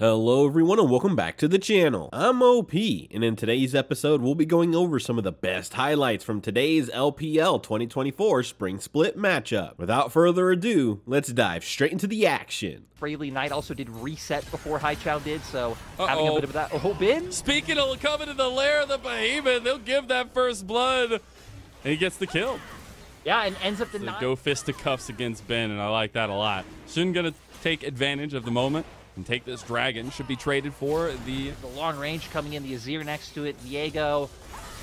Hello everyone and welcome back to the channel. I'm OP and in today's episode we'll be going over some of the best highlights from today's LPL 2024 Spring Split matchup. Without further ado, let's dive straight into the action. Bravely Knight also did reset before Haichao did, so Uh-oh. having a bit of that. Oh, Bin? Speaking of coming to the lair of the behemoth, they'll give that first blood. And he gets the kill. Yeah, and ends up the So fist go cuffs against Bin, and I like that a lot. Xun gonna take advantage of the moment and take this dragon. Should be traded for the the long range coming in, the Azir next to it, Diego.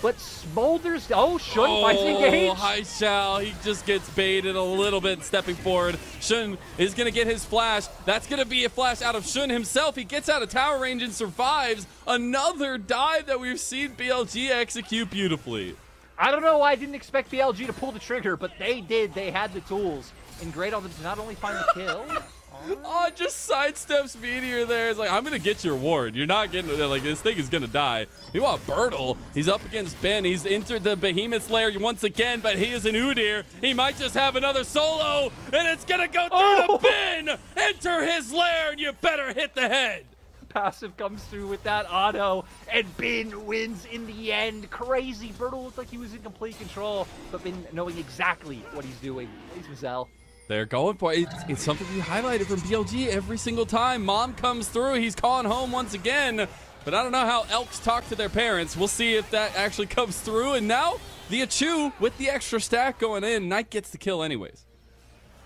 But Smolders, oh, Xun oh, finds engage. Hai Shao, he just gets baited a little bit stepping forward. Xun is going to get his flash. That's going to be a flash out of Xun himself. He gets out of tower range and survives. Another dive that we've seen BLG execute beautifully. I don't know why I didn't expect BLG to pull the trigger, but they did. They had the tools. And great on them to not only find the kill. Oh, just sidesteps Meteor there. It's like, I'm going to get your ward. You're not getting it. Like, this thing is going to die. Meanwhile, Burdol, he's up against Bin. He's entered the Behemoth's lair once again, but he is an Udyr. He might just have another solo, and it's going to go through Oh! to Bin. Enter his lair, and you better hit the head. Passive comes through with that auto, and Bin wins in the end. Crazy. Burdol looked like he was in complete control, but Bin knowing exactly what he's doing. He's Mazel. They're going for it. It's, it's something we highlighted from BLG every single time. Mom comes through. He's calling home once again. But I don't know how elks talk to their parents. We'll see if that actually comes through. And now the Achu with the extra stack going in. Knight gets the kill anyways.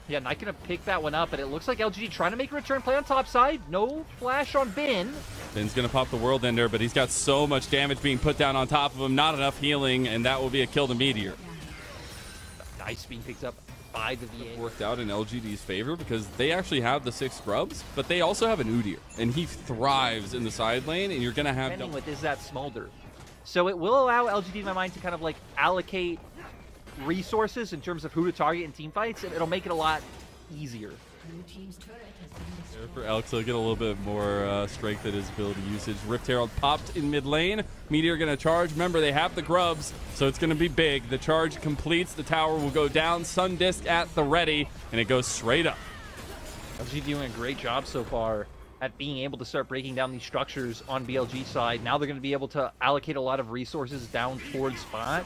Yeah, Knight gonna pick that one up, but it looks like LGD trying to make a return play on top side. No flash on Bin. Bin's going to pop the World Ender, but he's got so much damage being put down on top of him. Not enough healing, and that will be a kill to Meteor. Nice being picked up by the VA. Worked out in LGD's favor because they actually have the six grubs, but they also have an Udyr. And he thrives in the side lane, and you're going to have... Depending with is that Smolder. So it will allow LGD in my mind to kind of like allocate resources in terms of who to target in team fights, and it'll make it a lot easier. There for Alex to get a little bit more uh, strength at his ability usage. Rift Herald popped in mid lane. Meteor going to charge. Remember, they have the grubs, so it's going to be big. The charge completes. The tower will go down. Sun Disc at the ready, and it goes straight up. LGD doing a great job so far at being able to start breaking down these structures on BLG side. Now they're going to be able to allocate a lot of resources down towards spot.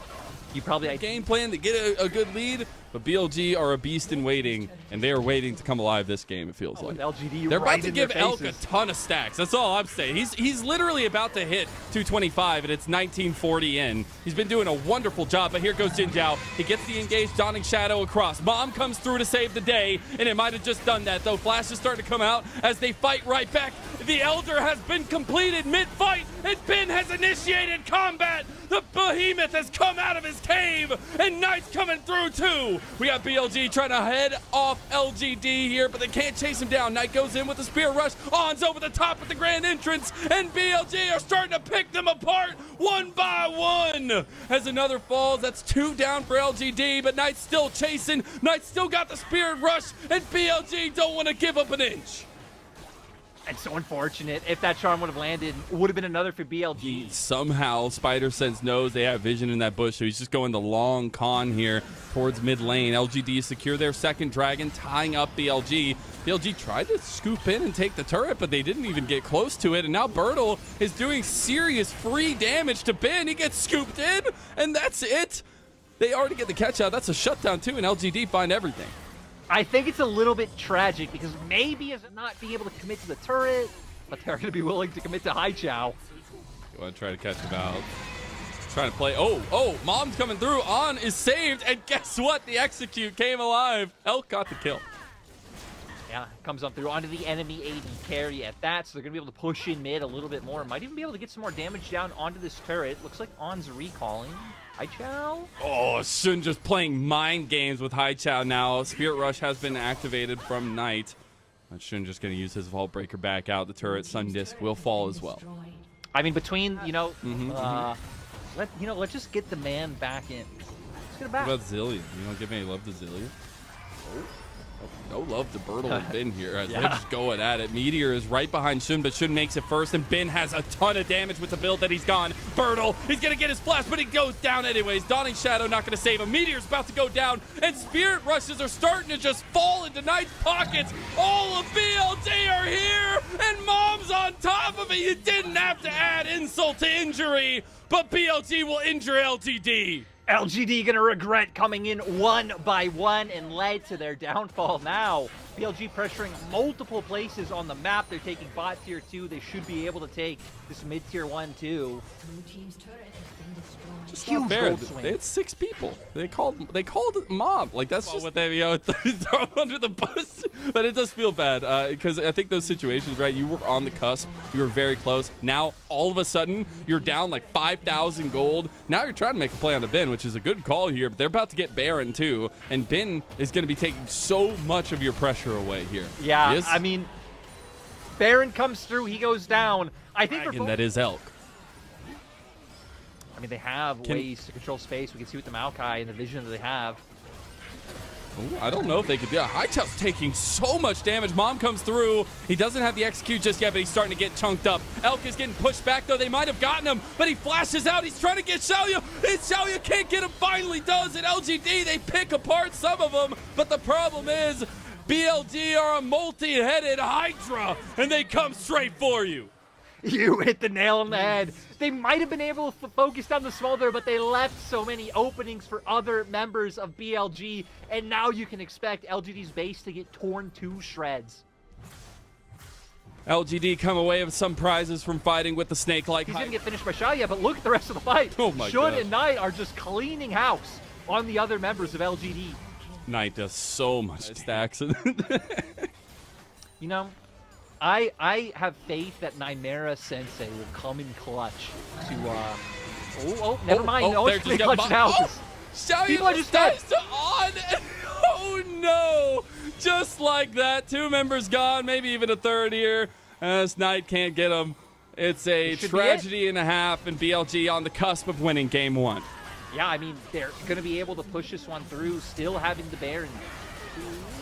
You probably Game plan to get a, a good lead, but BLG are a beast in waiting, and they are waiting to come alive this game, it feels oh, like. LGD They're right about to give Elk a ton of stacks. That's all I'm saying. He's he's literally about to hit 225, and it's 1940 in. He's been doing a wonderful job, but here goes Jin Jiao. He gets the engaged Dawning Shadow across. Mom comes through to save the day, and it might have just done that, though. Flash is starting to come out as they fight right back. The Elder has been completed mid-fight, and Bin has initiated combat. The Behemoth has come out of his cave, and Knight's coming through, too. We got BLG trying to head off LGD here, but they can't chase him down. Knight goes in with a Spirit Rush. On's over the top at the grand entrance, and BLG are starting to pick them apart one by one. As another falls, that's two down for LGD, but Knight's still chasing. Knight still got the Spirit Rush, and BLG don't want to give up an inch. And so unfortunate. If that charm would have landed, would have been another for BLG. Somehow, Spider Sense knows they have vision in that bush, so he's just going the long con here towards mid lane. LGD secure their second dragon, tying up BLG. BLG tried to scoop in and take the turret, but they didn't even get close to it. And now Burdol is doing serious free damage to Bin. He gets scooped in, and that's it. They already get the catch out. That's a shutdown, too, and LGD find everything. I think it's a little bit tragic because maybe is not being able to commit to the turret, but they're going to be willing to commit to Haichao. You want to try to catch him out. Trying to play. Oh, oh, mom's coming through. On is saved. And guess what? The execute came alive. Elk got the kill. Yeah, comes on through onto the enemy AD carry at that, so they're going to be able to push in mid a little bit more. Might even be able to get some more damage down onto this turret. Looks like On's recalling. Haichao? Oh, Xun just playing mind games with Hai Chao now. Spirit Rush has been activated from Knight. But Xun just going to use his Vault Breaker back out. The turret Sun Disc will fall as well. I mean, between, you know, Mhm, uh, let, you know, let's just get the man back in. Let's get it back. What about Zillion? You don't give any love to Zillion? No love to Burdol and Bin here as they're just going at it. Meteor is right behind Xun, but Xun makes it first, and Bin has a ton of damage with the build that he's gone. Burdol, he's gonna get his flash, but he goes down anyways. Dawning Shadow not gonna save him. Meteor's about to go down, and Spirit Rushes are starting to just fall into Knight's pockets. All of BLG are here, and Mom's on top of it. You didn't have to add insult to injury, but BLG will injure LGD. LGD gonna regret coming in one by one and led to their downfall now. BLG pressuring multiple places on the map. They're taking bot tier two. They should be able to take this mid tier one too. Blue team's turret. Just Huge not fair. They had six people. They called. They called mom. Like that's just what they you know throw under the bus. But it does feel bad uh, because I think those situations, right? You were on the cusp. You were very close. Now all of a sudden you're down like five thousand gold. Now you're trying to make a play on the Bin, which is a good call here. But they're about to get Baron too, and Bin is going to be taking so much of your pressure away here. Yeah, He I mean, Baron comes through. He goes down. I think they're Dragon that is Elk. I mean, they have Can- ways to control space. We can see with the Maokai and the vision that they have. Ooh, I don't know if they could. Yeah, Hightail's taking so much damage. Mom comes through. He doesn't have the execute just yet, but he's starting to get chunked up. Elk is getting pushed back, though. They might have gotten him, but he flashes out. He's trying to get Shaoye. And Shaoye can't get him. Finally does. And LGD, they pick apart some of them. But the problem is, BLG are a multi-headed Hydra, and they come straight for you. You hit the nail on the head. They might have been able to focus down the smolder, but they left so many openings for other members of BLG, and now you can expect LGD's base to get torn to shreds. LGD come away with some prizes from fighting with the snake-like He's gonna get finished by Shaya, but look at the rest of the fight. Oh my Xun and Knight are just cleaning house on the other members of LGD. Knight does so much stacks. You know, I I have faith that Nymera Sensei will come in clutch to. Uh, oh, oh, never mind. Oh, no one's just clutch now. Oh, Xiao People are just dead. on. Oh no! Just like that, two members gone, maybe even a third here. As Knight can't get them. It's a be tragedy and a half, and BLG on the cusp of winning game one. Yeah, I mean they're gonna be able to push this one through, still having the Baron.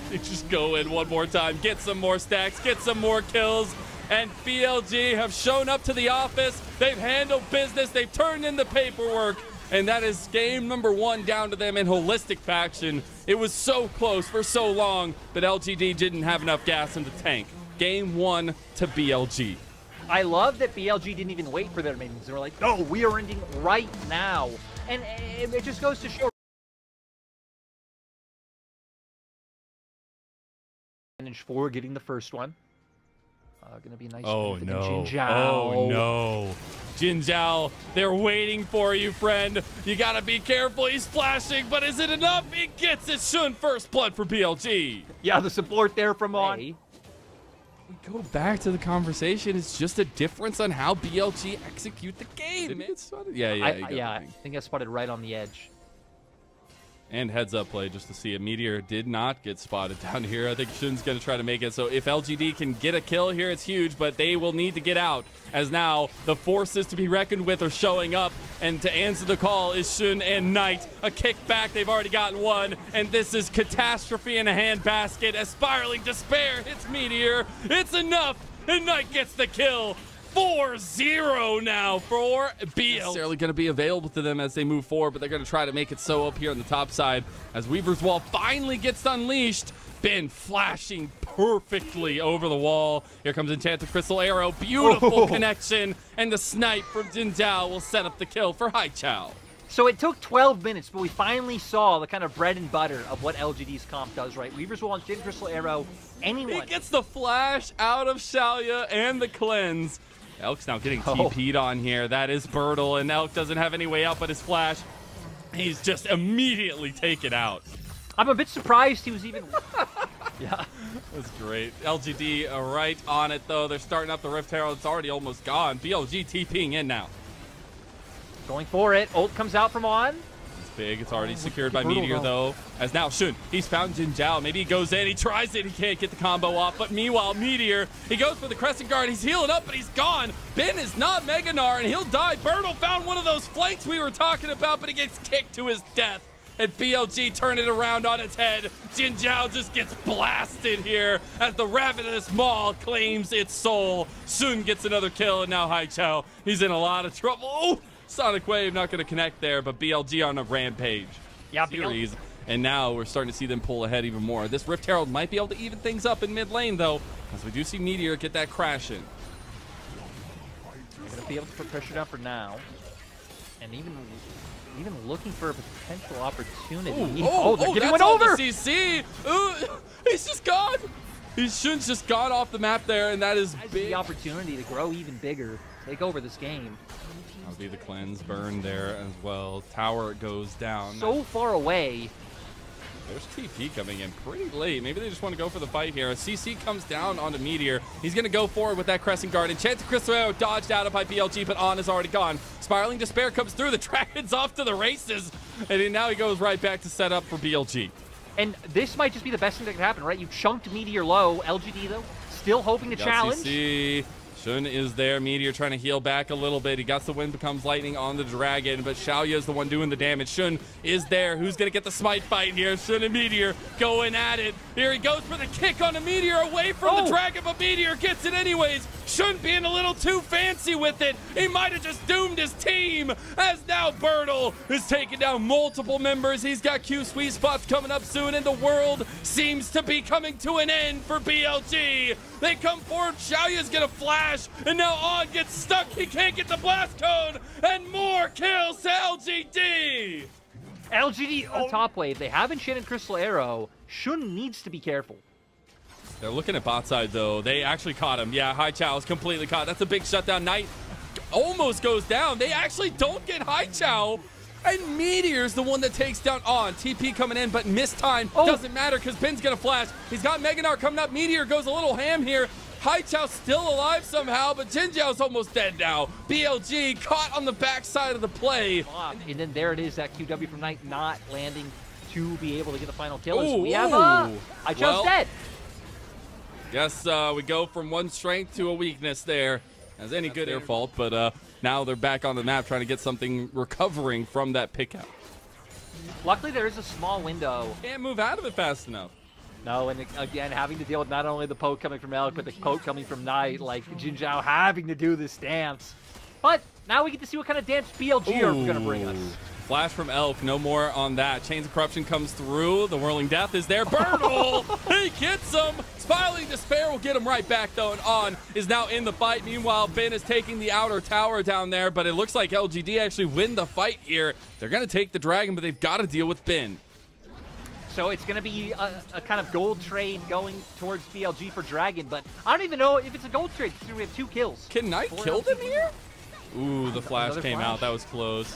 Just go in one more time, get some more stacks, get some more kills. And BLG have shown up to the office. They've handled business. They've turned in the paperwork. And that is game number one down to them in holistic faction. It was so close for so long, but LGD didn't have enough gas in the tank. Game one to BLG. I love that BLG didn't even wait for their minions. They were like, "No, we are ending right now," and it just goes to show. Advantage for getting the first one. Uh, gonna be a nice. Oh win for the no. Jinjiao. Oh no. Jinjiao, they're waiting for you, friend. You gotta be careful. He's flashing, but is it enough? He gets it. Xun first blood for BLG. Yeah, the support there from on. We go back to the conversation. It's just a difference on how BLG execute the game. It's yeah, yeah, I, you I- go. yeah, I think I spotted right on the edge. And heads up play just to see it. Meteor did not get spotted down here. I think Xun's going to try to make it. So if LGD can get a kill here, it's huge, but they will need to get out as now the forces to be reckoned with are showing up. And to answer the call is Xun and Knight. A kickback, they've already gotten one. And this is catastrophe in a handbasket as spiraling despair hits Meteor. It's enough, and Knight gets the kill. 4-0 now for BL. Necessarily going to be available to them as they move forward, but they're going to try to make it so up here on the top side as Weaver's Wall finally gets unleashed. Bin flashing perfectly over the wall. Here comes Enchanted Crystal Arrow. Beautiful Oh. connection. And the snipe from Jinjiao will set up the kill for Hai Chao. So it took 12 minutes, but we finally saw the kind of bread and butter of what LGD's comp does, right? Weaver's Wall and Jin Crystal Arrow. anyone. He Anyone. gets the flash out of Shalia and the cleanse. Elk's now getting Oh. TP'd on here. That is Burdol, and Elk doesn't have any way out but his flash. He's just immediately taken out. I'm a bit surprised he was even. yeah. That's great. LGD right on it, though. They're starting up the Rift Herald. It's already almost gone. BLG TPing in now. Going for it. Ult comes out from on. It's big. It's already secured by Meteor, though. As now Xun, he's found Jinjiao. Maybe he goes in. He tries it. He can't get the combo off. But meanwhile, Meteor, he goes for the Crescent Guard. He's healing up, but he's gone. Bin is not Mega Gnar, and he'll die. Burdol found one of those flanks we were talking about, but he gets kicked to his death. and BLG turn it around on its head. Jinjiao just gets blasted here as the Ravenous Maw claims its soul. Soon gets another kill, and now Haichao, he's in a lot of trouble. Oh, Sonic Wave not going to connect there, but BLG on a rampage. Yeah, BL. And now we're starting to see them pull ahead even more. This Rift Herald might be able to even things up in mid lane, though, as we do see Meteor get that crash in. Gonna be able to put pressure down for now, and even even looking for a potential opportunity. oh, they're getting that's one over. CC. Ooh, he's just gone. He shouldn't just gone off the map there, and that is big. the opportunity to grow even bigger, take over this game. That'll be the cleanse burn there as well. Tower goes down. So far away. There's TP coming in pretty late. Maybe they just want to go for the fight here. CC comes down onto Meteor. He's going to go forward with that Crescent Guard. Enchanted Crystal dodged out of by BLG, but On is already gone. Spiraling Despair comes through. The Dragon's off to the races. And now he goes right back to set up for BLG. And this might just be the best thing that could happen, right? You chunked Meteor low. LGD, though, still hoping to challenge. CC. Xun is there. Meteor trying to heal back a little bit. He got the wind becomes lightning on the dragon, but Shaoye is the one doing the damage. Xun is there. Who's going to get the smite fight here? Xun and Meteor going at it. Here he goes for the kick on the Meteor away from Oh. the dragon, but Meteor gets it anyways. Xun being a little too fancy with it. He might have just doomed his team as now Burdol is taking down multiple members. He's got Q sweet spots coming up soon, and the world seems to be coming to an end for BLG. They come forward. Shaoye's gonna flash, and now On gets stuck. He can't get the blast code, and more kills to LGD. LGD on oh. top wave. They have Enchanted Crystal Arrow. Xun needs to be careful. They're looking at bot side though. They actually caught him. Yeah, Haichao is completely caught. That's a big shutdown. Knight almost goes down. They actually don't get Haichao. And Meteor's the one that takes down on. TP coming in, but missed time. Oh. Doesn't matter because Bin's gonna flash. He's got Mega Gnar coming up. Meteor goes a little ham here. Chow's still alive somehow, but Jin Jinjiao's almost dead now. BLG caught on the backside of the play. And then there it is, that QW from Knight not landing to be able to get the final kill. Ooh, we have uh. I chose Well, dead. Guess uh, we go from one strength to a weakness there. As any good their fault, but uh, now they're back on the map trying to get something recovering from that pick out. Luckily, there is a small window. Can't move out of it fast enough. No, and again, having to deal with not only the poke coming from Elk, but the poke coming from Knight, like Jinjiao having to do this dance. But now we get to see what kind of dance BLG are going to bring us. Flash from Elk, no more on that. Chains of Corruption comes through. The Whirling Death is there. Burdol! he gets him. Spiraling Despair will get him right back, though, and On is now in the fight. Meanwhile, Bin is taking the outer tower down there, but it looks like LGD actually win the fight here. They're going to take the Dragon, but they've got to deal with Bin. So it's going to be a, a kind of gold trade going towards BLG for Dragon, but I don't even know if it's a gold trade because we have two kills. Can Knight Four kill them here? Ooh, the flash Another came flash. out. That was close.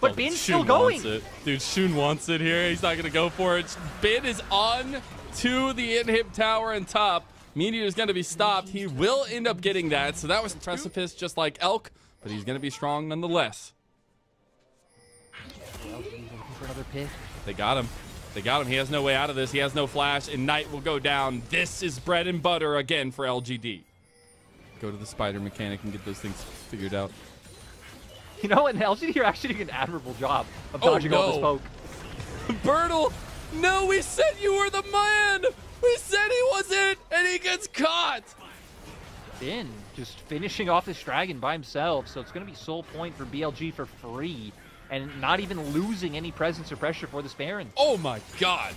But Oh, Bin's Xun still going. Wants it. Dude, Xun wants it here. He's not going to go for it. Bin is on to the inhib tower and top. Meteor is going to be stopped. He will end up getting that. So that was Precipice just like Elk, but he's going to be strong nonetheless. BLG's looking for another pick. They got him. They got him. He has no way out of this. He has no flash, and Knight will go down. This is bread and butter again for LGD. Go to the spider mechanic and get those things figured out. You know, and LGD you're actually doing an admirable job of Oh, dodging all this no. poke. Burdol, no, we said you were the man. We said he wasn't, and he gets caught. Bin just finishing off this dragon by himself, so it's going to be soul point for BLG for free, and not even losing any presence or pressure for this Baron. Oh my god.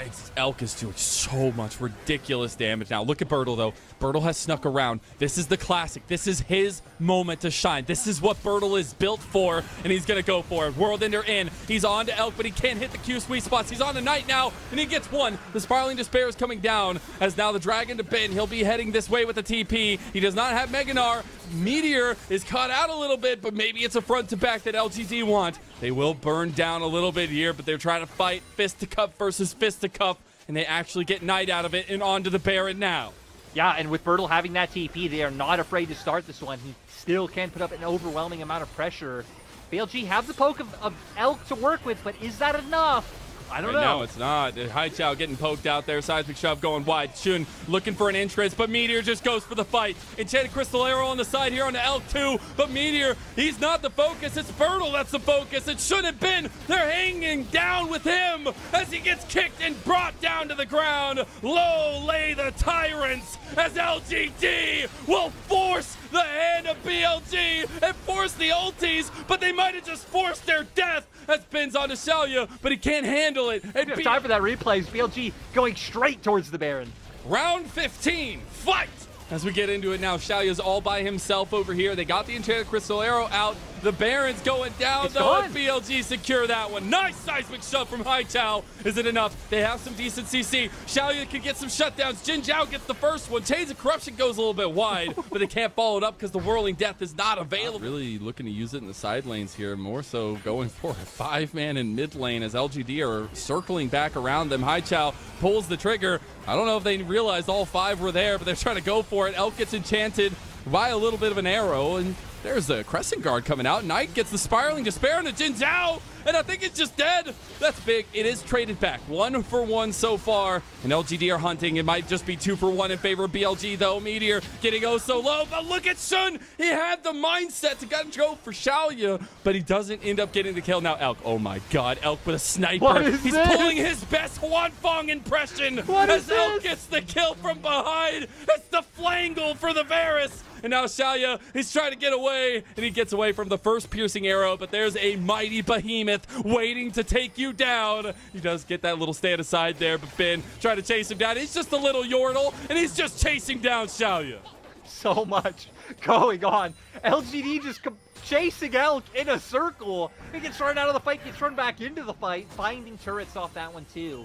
It's- Elk is doing so much ridiculous damage now. Look at Burdol, though. Burdol has snuck around. This is the classic. This is his moment to shine. This is what Burdol is built for, and he's going to go for it. World Ender in. He's on to Elk, but he can't hit the Q sweet spots. He's on the Knight now, and he gets one. The Spiraling Despair is coming down as now the Dragon to Bin. He'll be heading this way with the TP. He does not have Mega Gnar. Meteor is caught out a little bit, but maybe it's a front to back that LGD want. They will burn down a little bit here, but they're trying to fight fisticuff versus fisticuff, and they actually get Knight out of it and onto the Baron now. Yeah, and with Burdol having that TP, they are not afraid to start this one. He still can put up an overwhelming amount of pressure. BLG have the poke of, of Elk to work with, but is that enough? I don't Right know. now it's not. Uh, Hai Chao getting poked out there. Seismic shove going wide. Xun looking for an entrance, but Meteor just goes for the fight. Enchanted Crystal Arrow on the side here on the Elk 2, but Meteor, he's not the focus. It's Burdol that's the focus. It should have been. They're hanging down with him as he gets kicked and brought down to the ground. Low lay the tyrants as LGD will force the hand of BLG and force the ulties, but they might have just forced their death as Bin's on to Shalia, but he can't handle it. And We time for that replay. It's BLG going straight towards the Baron. Round 15, fight! As we get into it now, Shalia's all by himself over here. They got the Enchanted Crystal Arrow out. The Baron's going down, It's though. BLG secure that one. Nice seismic shove from Haichao. Is it enough? They have some decent CC. Shalia can get some shutdowns. Jinjiao gets the first one. Chains of Corruption goes a little bit wide, but they can't follow it up because the Whirling Death is not available. Really looking to use it in the side lanes here, more so going for a five-man in mid lane as LGD are circling back around them. Haichao pulls the trigger. I don't know if they realized all five were there, but they're trying to go for it. Elk gets enchanted by a little bit of an arrow, and there's the Crescent Guard coming out. Knight gets the Spiraling Despair into Jinjiao, and I think it's just dead. That's big. It is traded back. One for one so far, and LGD are hunting. It might just be two for one in favor of BLG, though. Meteor getting oh so low, but look at Xun. He had the mindset to go for Shaoye, but he doesn't end up getting the kill. Now Elk, oh my god, Elk with a sniper. What is He's this? pulling his best Huanfeng impression What as is Elk this? gets the kill from behind. It's the flangle for the Varus. And now Shalia, he's trying to get away, and he gets away from the first piercing arrow, but there's a mighty behemoth waiting to take you down. He does get that little stand aside there, but Bin trying to chase him down. He's just a little Yordle, and he's just chasing down Shalia. So much going on. LGD just chasing Elk in a circle. He gets run out of the fight, gets run back into the fight, finding turrets off that one too.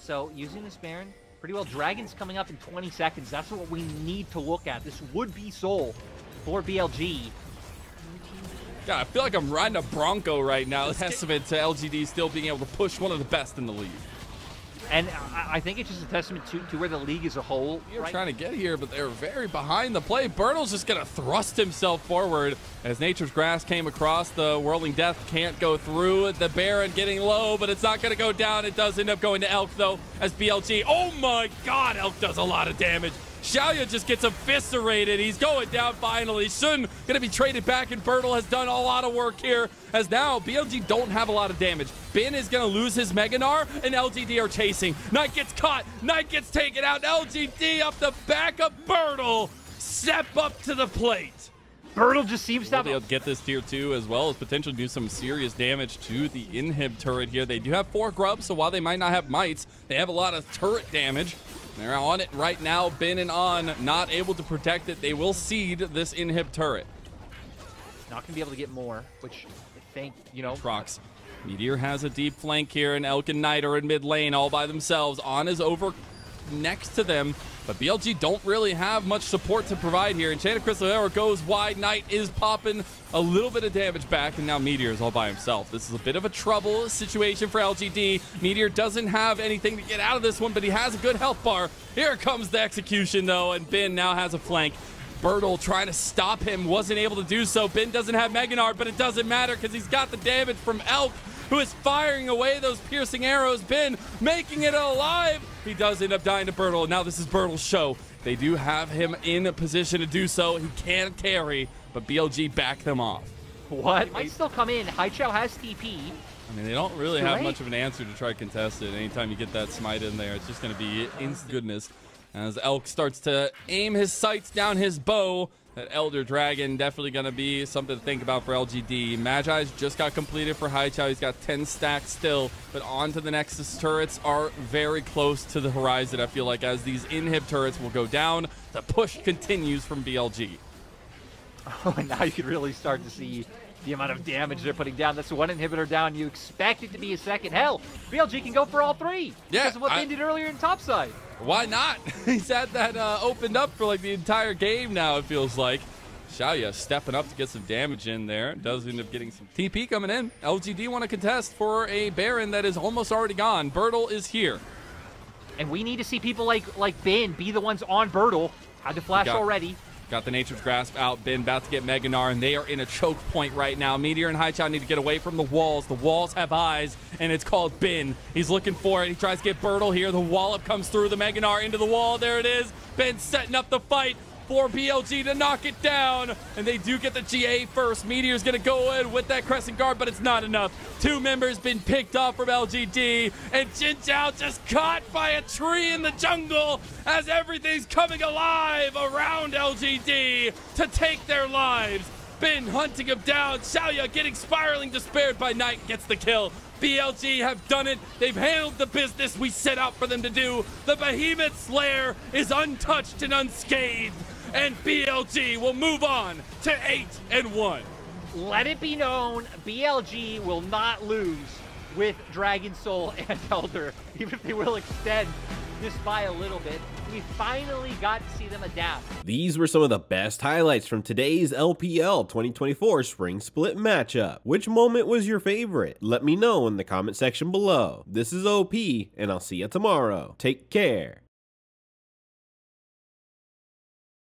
So using this Baron pretty well. Dragon's coming up in 20 seconds. That's what we need to look at. This would be Soul for BLG. God, I feel like I'm riding a Bronco right now. Testament to LGD still being able to push one of the best in the league. And I, think it's just a testament to, to where the league as a whole. You're right? trying to get here, but they're very behind the play. Burdol's just going to thrust himself forward as Nature's Grasp came across. The Whirling Death can't go through. The Baron getting low, but it's not going to go down. It does end up going to Elk, though, as BLG. Oh my god, Elk does a lot of damage. Shaoye just gets eviscerated. He's going down finally. Sun going to be traded back, and Burdol has done a lot of work here. As now, BLG don't have a lot of damage. Bin is going to lose his Mega Gnar, and LGD are chasing. Knight gets caught. Knight gets taken out. LGD up the back of Burdol. Step up to the plate. Burdol just seems to Will have they get this tier two as well as potentially do some serious damage to the inhib turret here. They do have four grubs, so while they might not have mites, they have a lot of turret damage. They're on it right now. Bin and On not able to protect it. They will seed this inhib turret. not going to be able to get more, which I think, you know, Trox. Meteor has a deep flank here, and Elk and Knight are in mid lane all by themselves. On is over next to them, but BLG don't really have much support to provide here. Enchanted Crystal Arrow goes wide. Knight is popping a little bit of damage back, and now Meteor is all by himself. This is a bit of a trouble situation for LGD. Meteor doesn't have anything to get out of this one, but he has a good health bar. Here comes the execution, though, and Bin now has a flank. Burdol trying to stop him, wasn't able to do so. Bin doesn't have Mega Gnar, but it doesn't matter because he's got the damage from Elk, who is firing away those piercing arrows. Bin making it alive. He does end up dying to Burdol. Now this is Burdol's show. They do have him in a position to do so. He can carry, but BLG back them off. what? It might still come in. Haichao has TP. I mean, they don't really Too have late. much of an answer to try to contest it. Anytime you get that smite in there, it's just going to be instant goodness. As Elk starts to aim his sights down his bow, that Elder Dragon definitely going to be something to think about for LGD. Mejai's just got completed for Haichao. He's got 10 stacks still, but on to the Nexus turrets are very close to the horizon, I feel like, as these inhib turrets will go down. The push continues from BLG. Oh, and now you can really start to see the amount of damage they're putting down. That's one inhibitor down. You expect it to be a second. Hell, BLG can go for all three. Yeah, Because of what I- Bin did earlier in topside. Why not? He's had that uh, opened up for like the entire game now, it feels like. Shaoye stepping up to get some damage in there. Does end up getting some TP coming in. LGD want to contest for a Baron that is almost already gone. Burdol is here. And we need to see people like like Bin be the ones on Burdol. Had to flash already. Got the Nature's Grasp out. Bin about to get Mega Gnar, and they are in a choke point right now. Meteor and Haichao need to get away from the walls. The walls have eyes, and it's called Bin. He's looking for it. He tries to get Burdol here. The wallop comes through the Mega Gnar into the wall. There it is. Bin setting up the fight for BLG to knock it down. And they do get the GA first. Meteor's going to go in with that Crescent Guard, but it's not enough. Two members been picked off from LGD. And Jinjiao just caught by a tree in the jungle as everything's coming alive around LGD to take their lives. Bin hunting him down. Shaoye getting spiraling despaired by Knight gets the kill. BLG have done it. They've handled the business we set out for them to do. The Behemoth Slayer is untouched and unscathed and BLG will move on to 8 and 1. Let it be known, BLG will not lose with Dragon Soul and Elder, even if they will extend this by a little bit. We finally got to see them adapt. These were some of the best highlights from today's LPL 2024 Spring Split matchup. Which moment was your favorite? Let me know in the comment section below. This is OP, and I'll see you tomorrow. Take care.